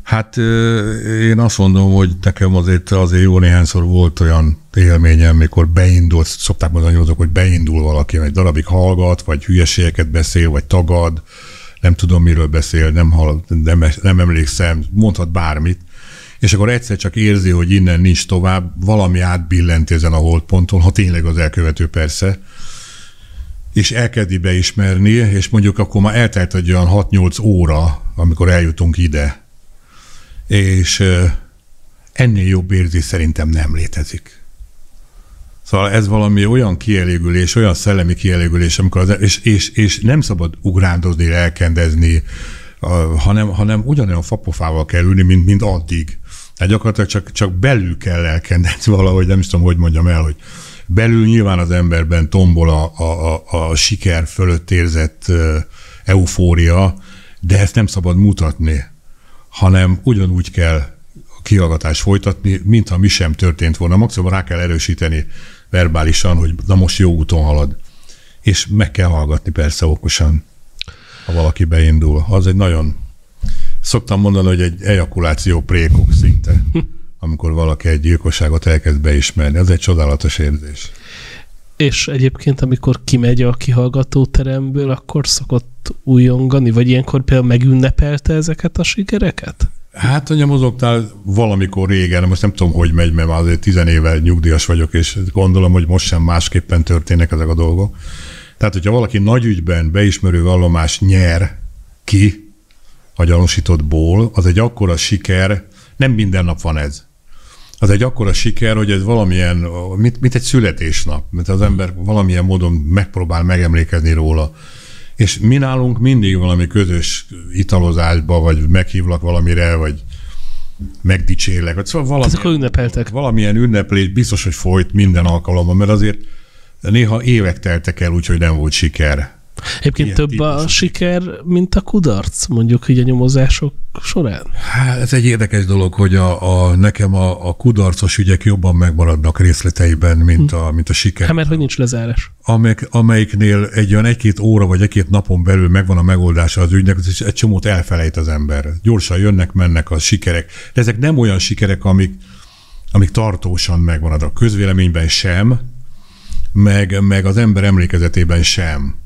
Hát én azt mondom, hogy nekem azért, azért jó néhányszor volt olyan élményem, mikor beindult, szokták mondani azok, hogy beindul valaki, egy darabig hallgat, vagy hülyeségeket beszél, vagy tagad, nem tudom, miről beszél, nem, hall, nem, nem emlékszem, mondhat bármit, és akkor egyszer csak érzi, hogy innen nincs tovább, valami átbillent ezen a holdponton, ha tényleg az elkövető persze, és elkezdi beismerni, és mondjuk akkor már eltelt egy olyan 6-8 óra, amikor eljutunk ide, és ennél jobb érzés szerintem nem létezik. Szóval ez valami olyan kielégülés, olyan szellemi kielégülés, amikor az, és, és, és nem szabad ugrándozni, elkendezni, hanem, hanem ugyanolyan fapofával kell ülni, mint, mint addig. Tehát gyakorlatilag csak, csak belül kell elkendezni (laughs) valahogy, nem is tudom, hogy mondjam el, hogy belül nyilván az emberben tombol a, a, a, a siker fölött érzett eufória, de ezt nem szabad mutatni, hanem ugyanúgy kell kihallgatást folytatni, mintha mi sem történt volna. Maximum rá kell erősíteni verbálisan, hogy na most jó úton halad. És meg kell hallgatni persze okosan, ha valaki beindul. Az egy nagyon, szoktam mondani, hogy egy ejakuláció prékok szinte, (laughs) amikor valaki egy gyilkosságot elkezd beismerni. Ez egy csodálatos érzés. És egyébként, amikor kimegy a kihallgató teremből, akkor szokott újongani, vagy ilyenkor például megünnepelte ezeket a sikereket? Hát a nyomozóknál valamikor régen, most nem tudom, hogy megy, mert már azért tizenéve nyugdíjas vagyok, és gondolom, hogy most sem másképpen történnek ezek a dolgok. Tehát, hogyha valaki nagy ügyben beismerő vallomás nyer ki a gyanúsítottból, az egy akkora siker, nem minden nap van ez. Az egy akkora siker, hogy ez valamilyen, mint, mint egy születésnap, mert az ember valamilyen módon megpróbál megemlékezni róla és mi nálunk mindig valami közös italozásba, vagy meghívlak valamire, vagy megdicsérlek, szóval valamilyen, Ezek ünnepeltek. valamilyen ünneplés biztos, hogy folyt minden alkalommal, mert azért néha évek teltek el, úgyhogy nem volt siker. Egyébként Ilyen több a siker, mint a kudarc, mondjuk így a nyomozások során. Hát ez egy érdekes dolog, hogy a, a, nekem a, a kudarcos ügyek jobban megmaradnak részleteiben, mint a, mint a siker. Hát mert hogy nincs lezárás. amelyik, amelyiknél egy olyan egy-két óra vagy egy-két napon belül megvan a megoldása az ügynek, és egy csomót elfelejt az ember. Gyorsan jönnek, mennek a sikerek. De ezek nem olyan sikerek, amik, amik tartósan megmaradnak. A közvéleményben sem, meg, meg az ember emlékezetében sem.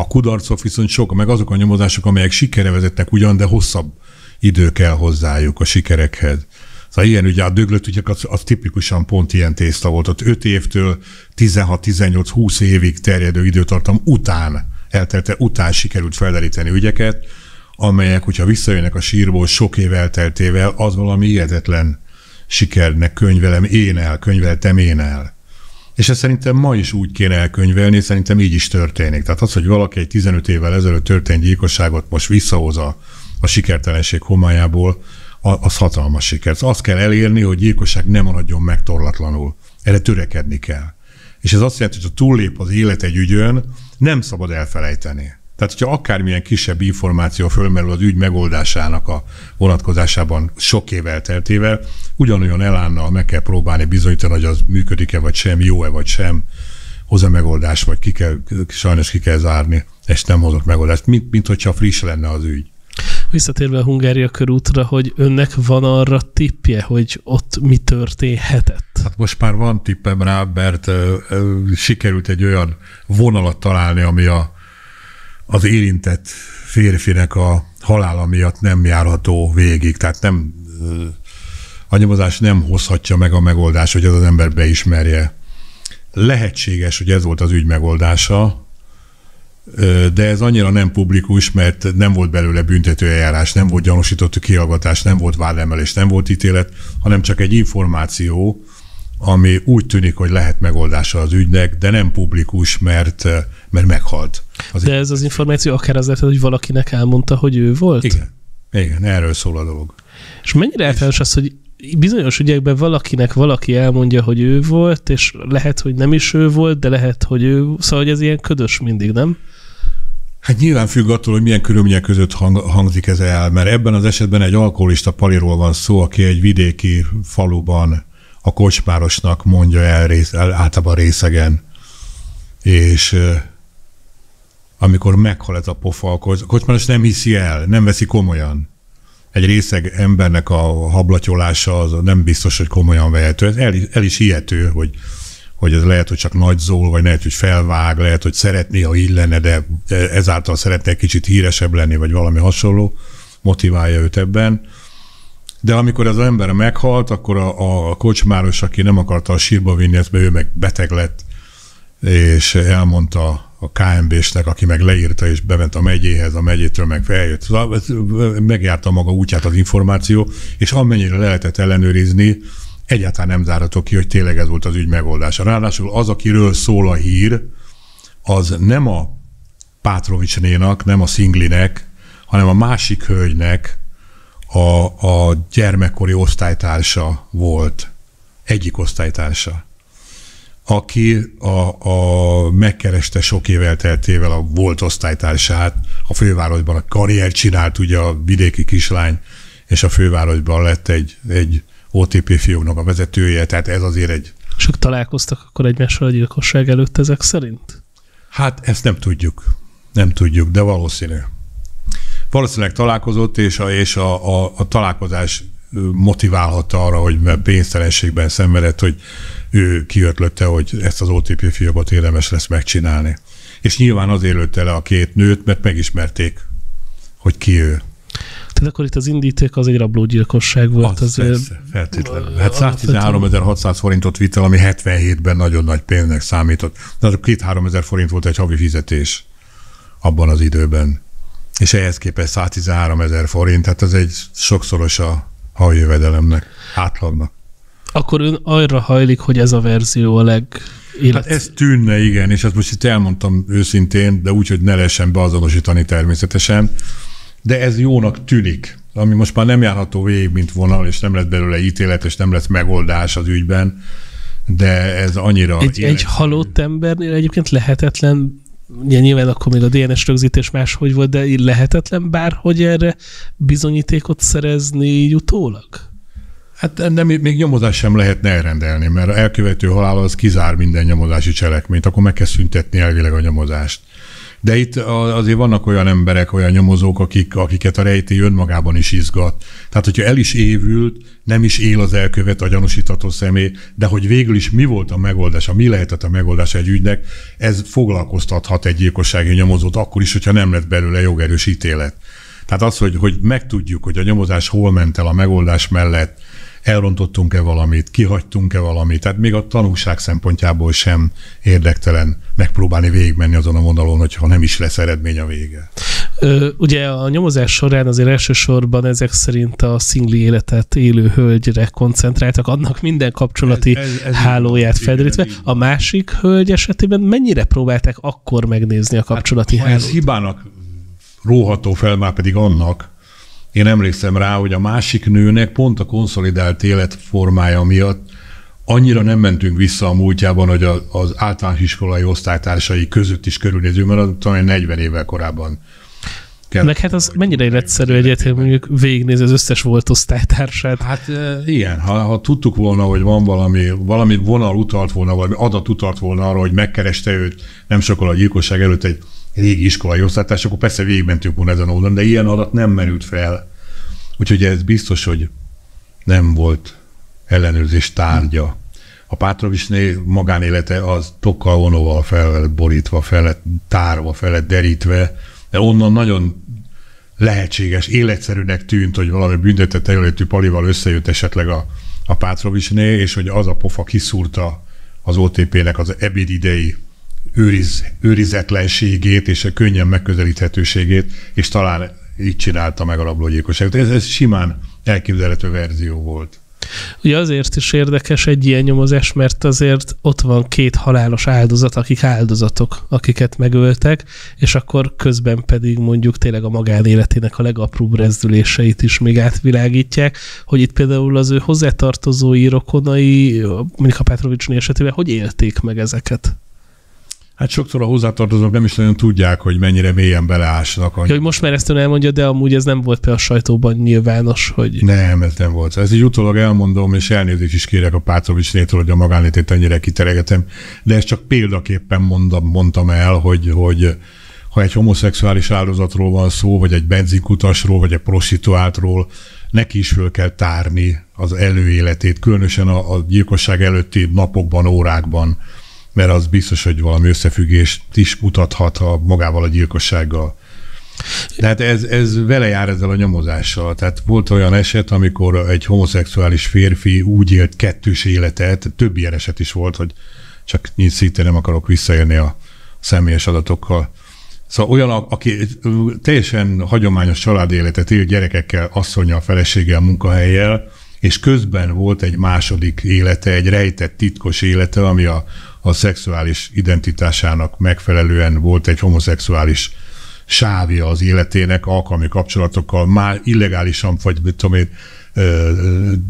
A kudarcok viszont sok, meg azok a nyomozások, amelyek sikere vezetnek ugyan, de hosszabb idő kell hozzájuk a sikerekhez. Szóval ilyen ugye a döglött ügyek az, az tipikusan pont ilyen tészta volt. Ott 5 évtől 16-18-20 évig terjedő időtartam után, eltelte után sikerült felderíteni ügyeket, amelyek, hogyha visszajönnek a sírból sok év elteltével, az valami hihetetlen sikernek könyvelem én el, könyveltem én el. És ezt szerintem ma is úgy kéne elkönyvelni, szerintem így is történik. Tehát az, hogy valaki egy 15 évvel ezelőtt történt gyilkosságot most visszahoz a, a sikertelenség homályából, az hatalmas siker. Szóval azt kell elérni, hogy gyilkosság nem maradjon meg torlatlanul. Erre törekedni kell. És ez azt jelenti, hogy ha túllép az élet egy ügyön, nem szabad elfelejteni. Tehát, hogyha akármilyen kisebb információ fölmerül az ügy megoldásának a vonatkozásában sok év elteltével, ugyanolyan elánnal meg kell próbálni bizonyítani, hogy az működik-e vagy sem, jó-e vagy sem, hoz a megoldást, vagy ki kell, sajnos ki kell zárni, és nem hozott megoldást, mint, mint hogyha friss lenne az ügy. Visszatérve a Hungária körútra, hogy önnek van arra tippje, hogy ott mi történhetett? Hát most már van tippem rá, mert ö, ö, sikerült egy olyan vonalat találni, ami a, az érintett férfinek a halála miatt nem járható végig. Tehát nem, a nyomozás nem hozhatja meg a megoldást, hogy az az ember beismerje. Lehetséges, hogy ez volt az ügy megoldása, de ez annyira nem publikus, mert nem volt belőle büntetőeljárás, nem volt gyanúsított kihallgatás, nem volt vádemelés, nem volt ítélet, hanem csak egy információ, ami úgy tűnik, hogy lehet megoldása az ügynek, de nem publikus, mert, mert meghalt. Az De ez az információ akár az lehet, hogy valakinek elmondta, hogy ő volt? Igen. Igen, erről szól a dolog. És mennyire általános az, hogy bizonyos ügyekben valakinek valaki elmondja, hogy ő volt, és lehet, hogy nem is ő volt, de lehet, hogy ő, szóval hogy ez ilyen ködös mindig, nem? Hát nyilván függ attól, hogy milyen körülmények között hang, hangzik ez el, mert ebben az esetben egy alkoholista paliról van szó, aki egy vidéki faluban a kocsmárosnak mondja el, rész, általában részegen, és amikor meghal ez a pofa, akkor a kocsmáros nem hiszi el, nem veszi komolyan. Egy részeg embernek a hablatyolása az nem biztos, hogy komolyan vehető. Ez el, el is hihető, hogy, hogy ez lehet, hogy csak nagy zól, vagy lehet, hogy felvág, lehet, hogy szeretné, ha így de ezáltal szeretne egy kicsit híresebb lenni, vagy valami hasonló, motiválja őt ebben. De amikor az ember meghalt, akkor a, a kocsmáros, aki nem akarta a sírba vinni ezt, mert ő meg beteg lett, és elmondta a KMB-snek, aki meg leírta, és bement a megyéhez, a megyétől meg feljött. Szóval megjárta maga útját az információ, és amennyire lehetett ellenőrizni, egyáltalán nem zárhatok ki, hogy tényleg ez volt az ügy megoldása. Ráadásul az, akiről szól a hír, az nem a Pátrovicsnénak, nem a Szinglinek, hanem a másik hölgynek a, a gyermekkori osztálytársa volt. Egyik osztálytársa aki a, a megkereste sok év elteltével a volt osztálytársát, a fővárosban a karriert csinált, ugye a vidéki kislány, és a fővárosban lett egy, egy OTP fióknak a vezetője, tehát ez azért egy, És ők találkoztak akkor egymással a gyilkosság előtt ezek szerint? hát ezt nem tudjuk, nem tudjuk, de valószínű. Valószínűleg találkozott, és a, és a, a, a találkozás motiválhatta arra, hogy mert pénztelenségben szenvedett, hogy ő kiötlötte, hogy ezt az OTP fiókot érdemes lesz megcsinálni. És nyilván azért lőtte le a két nőt, mert megismerték, hogy ki ő. Tehát akkor itt az indíték az egy rablógyilkosság volt. Az, azért, persze, feltétlenül. Hát 113.600 forintot vitt el, ami 77-ben nagyon nagy pénznek számított. De az 2-3 ezer forint volt egy havi fizetés abban az időben. És ehhez képest 113 ezer forint, hát ez egy sokszoros a havi jövedelemnek, átlagnak. Akkor ön arra hajlik, hogy ez a verzió a leg élet. Hát ez tűnne, igen, és ezt most itt elmondtam őszintén, de úgy, hogy ne lehessen beazonosítani természetesen, de ez jónak tűnik, ami most már nem járható végig, mint vonal, és nem lesz belőle ítélet, és nem lesz megoldás az ügyben, de ez annyira... egy, egy életszerű. halott embernél egyébként lehetetlen ugye nyilván akkor még a DNS rögzítés máshogy volt, de lehetetlen bárhogy erre bizonyítékot szerezni utólag? Hát nem, még nyomozás sem lehetne elrendelni, mert elkövető halál az kizár minden nyomozási cselekményt, akkor meg kell szüntetni elvileg a nyomozást. De itt azért vannak olyan emberek, olyan nyomozók, akik, akiket a rejtély önmagában is izgat. Tehát, hogyha el is évült, nem is él az elkövet, a gyanúsítható személy, de hogy végül is mi volt a megoldása, mi lehetett a megoldás egy ügynek, ez foglalkoztathat egy gyilkossági nyomozót akkor is, hogyha nem lett belőle jogerős ítélet. Tehát az, hogy, hogy megtudjuk, hogy a nyomozás hol ment el a megoldás mellett, elrontottunk-e valamit, kihagytunk-e valamit. Tehát még a tanulság szempontjából sem érdektelen megpróbálni végigmenni azon a vonalon, hogyha nem is lesz eredmény a vége. Ö, ugye a nyomozás során azért elsősorban ezek szerint a szingli életet élő hölgyre koncentráltak, annak minden kapcsolati ez, ez, ez hálóját felderítve. A másik hölgy esetében mennyire próbálták akkor megnézni a kapcsolati hát, hálót? Ez hibának róható fel, már pedig annak, én emlékszem rá, hogy a másik nőnek pont a konszolidált életformája miatt annyira nem mentünk vissza a múltjában, hogy az általános iskolai osztálytársai között is körülnéző, mert az talán 40 évvel korábban kell. Meg hát az mennyire életszerű egyet, mondjuk végignézni az összes volt osztálytársát. Hát igen, ha, ha tudtuk volna, hogy van valami, valami vonal utalt volna, valami adat utalt volna arra, hogy megkereste őt nem sokkal a gyilkosság előtt egy régi iskolai osztálytárs, akkor persze végigmentünk volna ezen oldalon, de ilyen adat nem merült fel. Úgyhogy ez biztos, hogy nem volt ellenőrzés tárgya. A Pátrovicsné magánélete az tokkal vonóval fel lett borítva, fel lett tárva, fel lett derítve, de onnan nagyon lehetséges, életszerűnek tűnt, hogy valami büntetett területű palival összejött esetleg a, a Pátrovicsné, és hogy az a pofa kiszúrta az OTP-nek az ebédidei őriz, őrizetlenségét és a könnyen megközelíthetőségét, és talán így csinálta meg a rablógyilkosságot. Ez, ez simán elképzelhető verzió volt. Ugye azért is érdekes egy ilyen nyomozás, mert azért ott van két halálos áldozat, akik áldozatok, akiket megöltek, és akkor közben pedig mondjuk tényleg a magánéletének a legapróbb rezdüléseit is még átvilágítják, hogy itt például az ő hozzátartozói, rokonai, mondjuk a Petrovicsné esetében, hogy élték meg ezeket? Hát sokszor a hozzátartozók nem is nagyon tudják, hogy mennyire mélyen beleásnak. Ja, hogy most már ezt ön elmondja, de amúgy ez nem volt például a sajtóban nyilvános, hogy... Nem, ez nem volt. Ez így utólag elmondom, és elnézést is kérek a Pátrovicsnétől, hogy a magánlétét ennyire kiteregetem, de ezt csak példaképpen mondom, mondtam el, hogy, hogy ha egy homoszexuális áldozatról van szó, vagy egy benzinkutasról, vagy egy prostituáltról, neki is föl kell tárni az előéletét, különösen a, a gyilkosság előtti napokban, órákban mert az biztos, hogy valami összefüggést is mutathat a magával a gyilkossággal. Tehát ez, ez vele jár ezzel a nyomozással. Tehát volt olyan eset, amikor egy homoszexuális férfi úgy élt kettős életet, több ilyen eset is volt, hogy csak nyit szinte nem akarok visszaélni a személyes adatokkal. Szóval olyan, aki teljesen hagyományos családi életet él gyerekekkel, asszonya, feleséggel, munkahelyjel, és közben volt egy második élete, egy rejtett titkos élete, ami a, a szexuális identitásának megfelelően volt egy homoszexuális sávja az életének, alkalmi kapcsolatokkal, már illegálisan, vagy mit tudom én,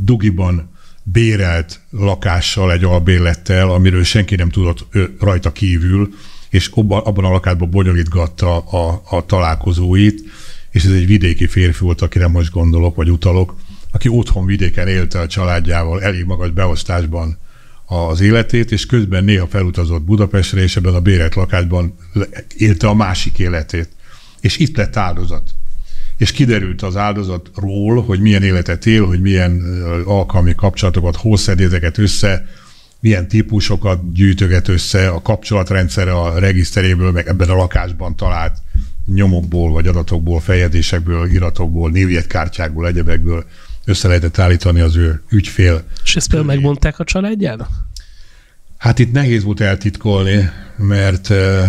dugiban bérelt lakással, egy albérlettel, amiről senki nem tudott rajta kívül, és abban a lakásban bonyolítgatta a, a találkozóit, és ez egy vidéki férfi volt, akire most gondolok, vagy utalok, aki otthon vidéken élte a családjával, elég magas beosztásban az életét, és közben néha felutazott Budapestre, és ebben a bérelt lakásban élte a másik életét. És itt lett áldozat. És kiderült az áldozatról, hogy milyen életet él, hogy milyen alkalmi kapcsolatokat, hosszedézeket össze, milyen típusokat gyűjtöget össze, a kapcsolatrendszere a regiszteréből, meg ebben a lakásban talált nyomokból, vagy adatokból, feljegyzésekből, iratokból, névjegykártyákból, egyebekből össze lehetett állítani az ő ügyfél. És ezt például megmondták a családjának? Hát itt nehéz volt eltitkolni, mert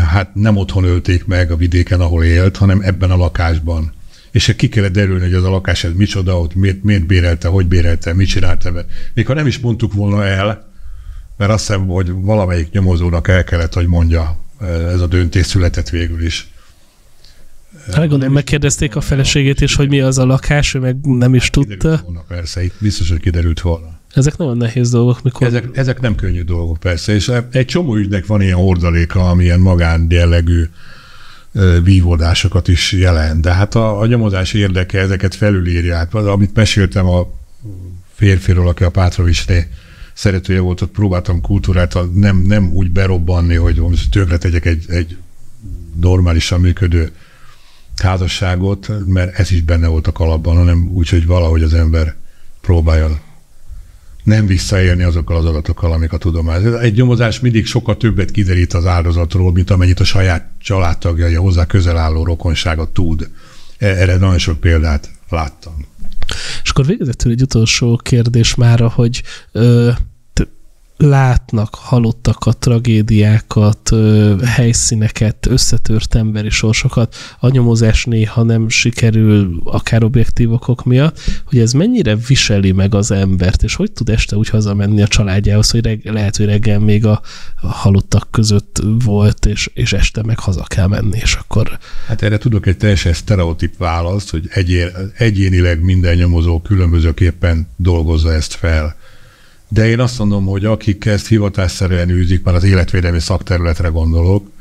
hát nem otthon ölték meg a vidéken, ahol élt, hanem ebben a lakásban. És ki kellett derülni, hogy az a lakás ez micsoda, ott miért, miért bérelte, hogy bérelte, mit csinálta be. Még ha nem is mondtuk volna el, mert azt hiszem, hogy valamelyik nyomozónak el kellett, hogy mondja, ez a döntés született végül is. Hát gondolom, megkérdezték a feleségét is, hogy mi az a lakás, ő meg nem is tudta. Volna, persze, itt biztos, hogy kiderült volna. Ezek nagyon nehéz dolgok, mikor... Ezek, ezek nem könnyű dolgok, persze, és egy csomó ügynek van ilyen hordaléka, amilyen magán jellegű vívódásokat is jelent. De hát a, a nyomozás érdeke ezeket felülírja. Hát, amit meséltem a férfiról, aki a Pátrovicsné szeretője volt, ott próbáltam kultúrát nem, nem úgy berobbanni, hogy tökre tegyek egy, egy normálisan működő házasságot, mert ez is benne volt a kalapban, hanem úgy, hogy valahogy az ember próbálja nem visszaélni azokkal az adatokkal, amik a tudomány. Egy nyomozás mindig sokkal többet kiderít az áldozatról, mint amennyit a saját családtagjai, a hozzá közel álló rokonsága tud. E, erre nagyon sok példát láttam. És akkor végezetül egy utolsó kérdés mára, hogy ö, látnak halottakat, tragédiákat, helyszíneket, összetört emberi sorsokat, a nyomozás néha nem sikerül, akár objektív okok miatt, hogy ez mennyire viseli meg az embert, és hogy tud este úgy hazamenni a családjához, hogy reg- lehet, hogy reggel még a, halottak között volt, és, és este meg haza kell menni, és akkor... Hát erre tudok egy teljesen sztereotip választ, hogy egyén, egyénileg minden nyomozó különbözőképpen dolgozza ezt fel de én azt mondom, hogy akik ezt hivatásszerűen űzik, már az életvédelmi szakterületre gondolok,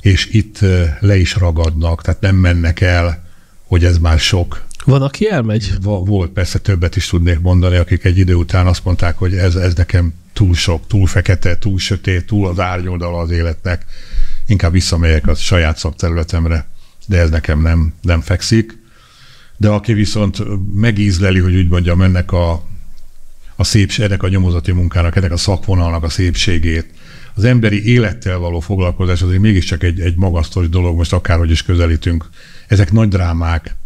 és itt le is ragadnak, tehát nem mennek el, hogy ez már sok. Van, aki elmegy? Volt, persze többet is tudnék mondani, akik egy idő után azt mondták, hogy ez, ez nekem túl sok, túl fekete, túl sötét, túl az árnyoldala az életnek, inkább visszamegyek a saját szakterületemre, de ez nekem nem, nem fekszik. De aki viszont megízleli, hogy úgy mondjam, ennek a a szépség, ennek a nyomozati munkának, ennek a szakvonalnak a szépségét. Az emberi élettel való foglalkozás azért mégiscsak egy, egy magasztos dolog, most akárhogy is közelítünk. Ezek nagy drámák,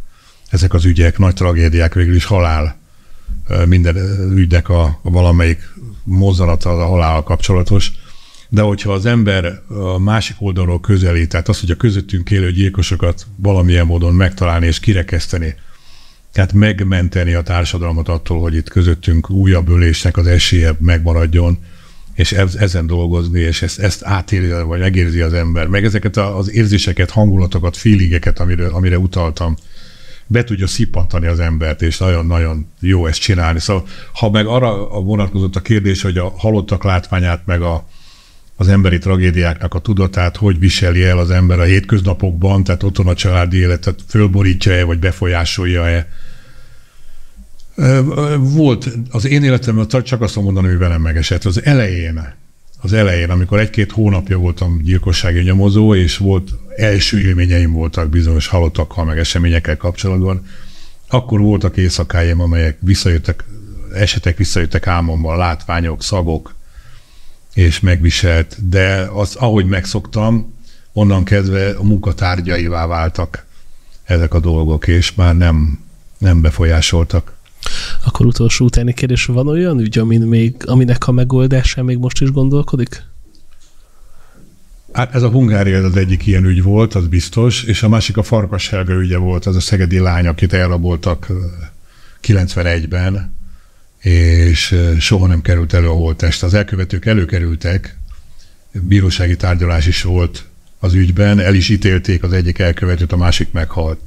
ezek az ügyek, nagy tragédiák, végül is halál minden ügynek a, a valamelyik mozzanata a halál kapcsolatos. De hogyha az ember a másik oldalról közelít, tehát az, hogy a közöttünk élő gyilkosokat valamilyen módon megtalálni és kirekeszteni, tehát megmenteni a társadalmat attól, hogy itt közöttünk újabb ölésnek az esélye megmaradjon, és ezen dolgozni, és ezt, ezt átéli, vagy megérzi az ember, meg ezeket az érzéseket, hangulatokat, feelingeket, amire, amire utaltam, be tudja szippantani az embert, és nagyon-nagyon jó ezt csinálni. Szóval, ha meg arra vonatkozott a kérdés, hogy a halottak látványát, meg a, az emberi tragédiáknak a tudatát, hogy viseli el az ember a hétköznapokban, tehát otthon a családi életet fölborítja-e, vagy befolyásolja-e. Volt az én életemben, csak azt mondani, hogy velem megesett. Az elején, az elején, amikor egy-két hónapja voltam gyilkossági nyomozó, és volt első élményeim voltak bizonyos halottakkal, meg eseményekkel kapcsolatban, akkor voltak éjszakáim, amelyek visszajöttek, esetek visszajöttek álmomban, látványok, szagok, és megviselt, de az, ahogy megszoktam, onnan kezdve a munkatárgyaivá váltak ezek a dolgok, és már nem, nem befolyásoltak. Akkor utolsó utáni kérdés, van olyan ügy, amin még, aminek a megoldása még most is gondolkodik? Hát ez a Hungária az egyik ilyen ügy volt, az biztos, és a másik a Farkas Helga ügye volt, az a szegedi lány, akit elraboltak 91-ben, és soha nem került elő a holttest. Az elkövetők előkerültek, bírósági tárgyalás is volt az ügyben, el is ítélték az egyik elkövetőt, a másik meghalt.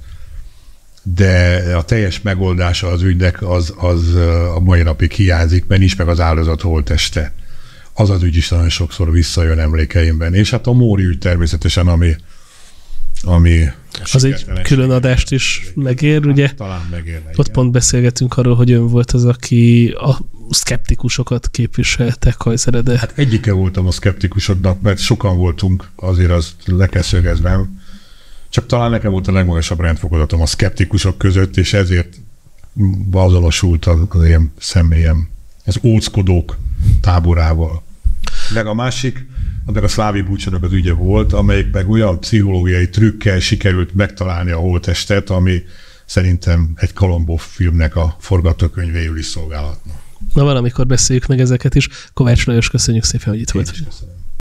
De a teljes megoldása az ügynek az, az a mai napig hiányzik, mert nincs meg az áldozat holtteste. Az az ügy is nagyon sokszor visszajön emlékeimben. És hát a Móri ügy természetesen, ami, ami az egy külön adást is megér, ugye? Talán megér. Ott igen. pont beszélgetünk arról, hogy ön volt az, aki a szkeptikusokat képviselte Kajzere, Hát egyike voltam a szkeptikusoknak, mert sokan voltunk, azért azt le kell szögeznem. Csak talán nekem volt a legmagasabb rendfokozatom a szkeptikusok között, és ezért azonosult az, az én személyem. Ez óckodók táborával. Meg a másik, meg a szlávi búcsának az ügye volt, amelyik meg olyan pszichológiai trükkel sikerült megtalálni a holtestet, ami szerintem egy Kolombó filmnek a forgatókönyvéül is szolgálatna. Na valamikor beszéljük meg ezeket is. Kovács Lajos, köszönjük szépen, hogy itt volt. Köszönöm.